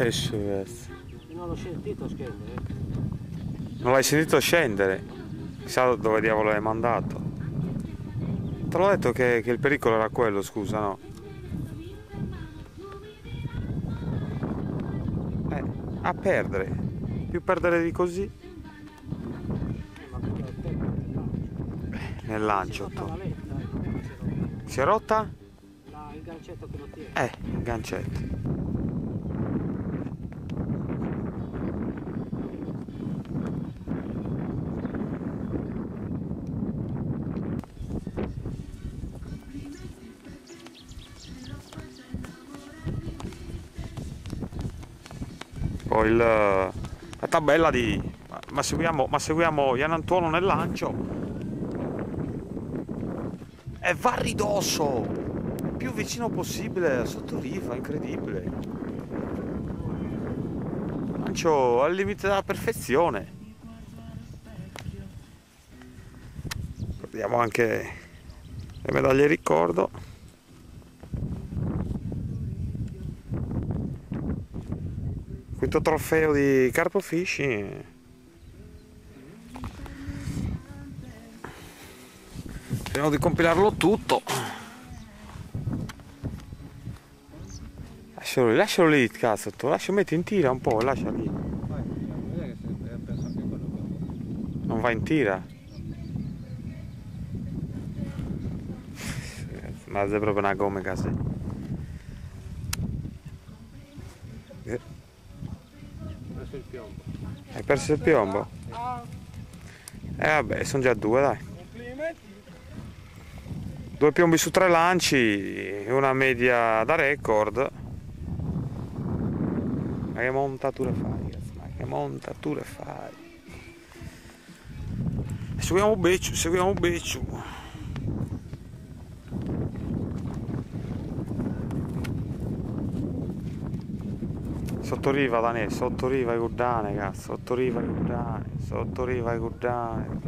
Esce questo. Non l'ho sentito scendere. Non l'hai sentito scendere? Chissà dove diavolo l'hai mandato. Te l'ho detto che, che il pericolo era quello, scusa, no? Eh, a perdere. Più perdere di così. Eh, il Nel lancio. Si è rotta la tu. letta, Il, la tabella di... ma- seguiamo, ma seguiamo Ian Antuono nel lancio. E va a ridosso! più vicino possibile sotto riva, incredibile. Lancio al limite della perfezione. Guardiamo anche le medaglie ricordo. Quinto trofeo di Carpo Fishing. Speriamo di compilarlo tutto. Lascialo lì, lascialo lì, cazzo, tu lascia, metti in tira un po', lascia lì. Non va in tira. Ma è proprio una gomma così. Preso il piombo. Hai perso il piombo? Eh vabbè, sono già due, dai. Due piombi su tre lanci, una media da record. Ma che montature fai? Ma che montature fai? Seguiamo Becciu, seguiamo Becciu. Sottoriva Daniele, sottoriva i Gurdane, cazzo, sottoriva i Gurdane, sottoriva i Gurdane.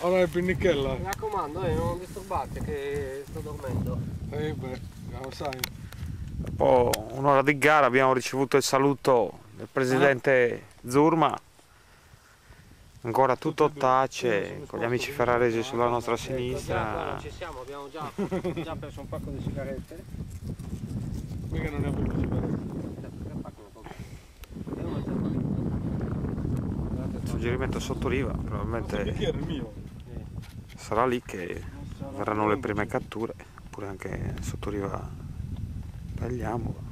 Ora è pinnichella. Mi raccomando, eh, non disturbate che sto dormendo. Eh beh, lo sai. Dopo un'ora di gara abbiamo ricevuto il saluto del presidente Zurma. Ancora tutto tace, con gli amici ferraresi sulla nostra sinistra. non ci siamo, abbiamo già, già perso un pacco di sigarette. Non ne ha sigarette. Che non c'è Guardate, Suggerimento sotto riva, Il probabilmente sarà lì che verranno le prime catture, oppure anche sotto riva tagliamo.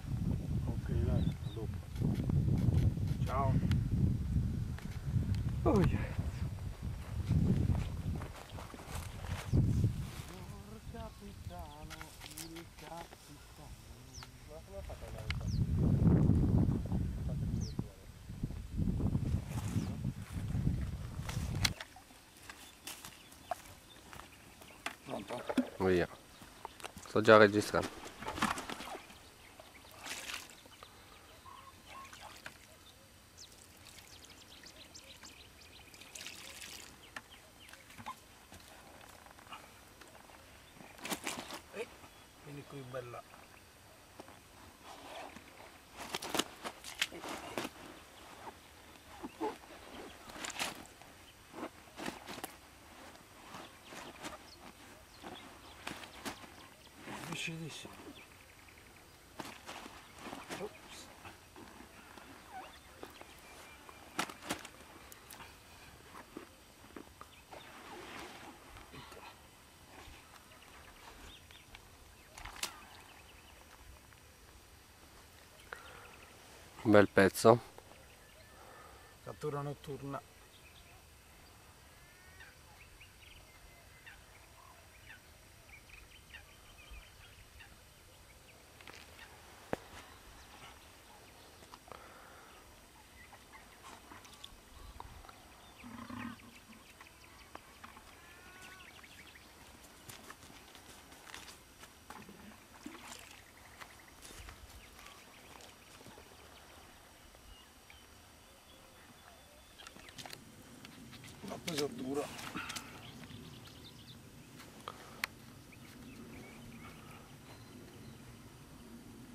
oi Pronto. Olha. Sto già registrando. Qui bella. Vicinissimo. Un bel pezzo. Cattura notturna. La pesatura.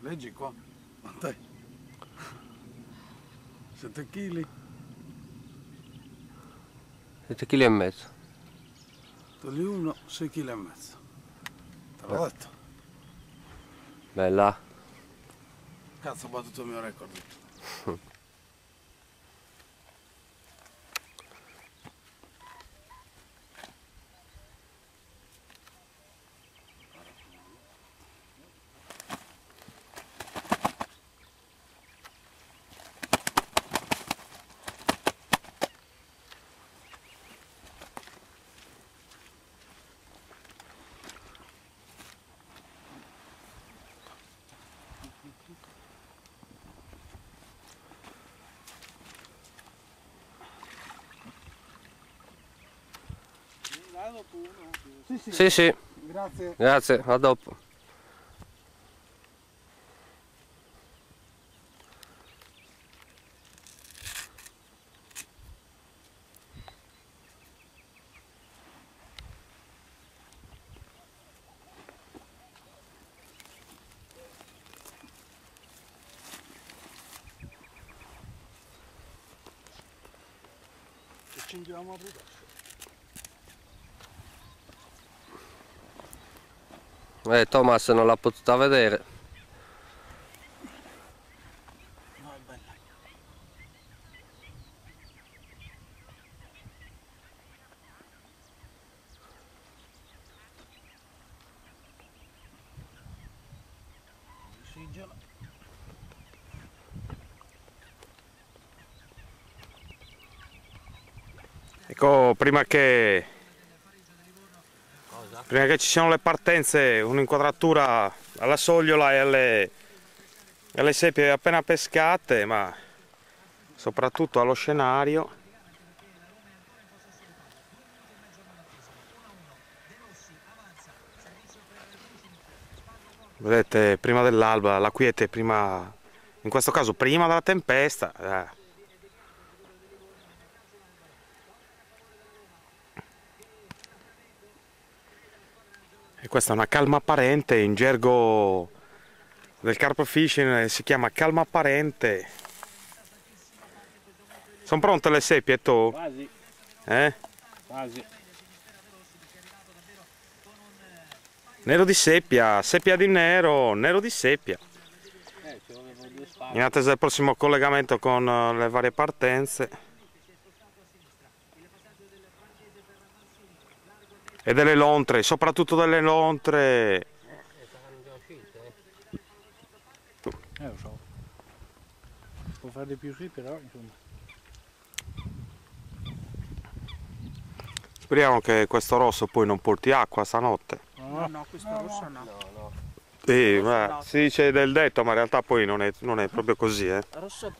Leggi qua. Dai. 7 kg. 7 kg e mezzo. Togli uno, 6 kg e mezzo. Te l'ho detto. Bella. Cazzo, ho battuto il mio record. Sì, sì. Sì, sì, Grazie. grazie, a dopo. Ci cingiamo a ridosso. Eh, Thomas non l'ha potuta vedere. Ecco, prima che, prima che ci siano le partenze, un'inquadratura alla sogliola e alle, alle seppie appena pescate, ma soprattutto allo scenario. Vedete, prima dell'alba, la quiete, prima, in questo caso prima della tempesta. eh. Questa è una calma apparente, in gergo del carp fishing eh, si chiama calma apparente. Sono pronte le seppie tu? Quasi, Eh? quasi. Nero di seppia, seppia di nero, nero di seppia. Eh. In attesa del prossimo collegamento con eh, le varie partenze. E delle lontre, soprattutto delle lontre. Eh, lo so. Può fare di più sì, però insomma. Speriamo che questo rosso poi non porti acqua stanotte. No, no, questo rosso no. Sì, ma si dice del detto, ma in realtà poi non è, non è proprio così, eh. Rosso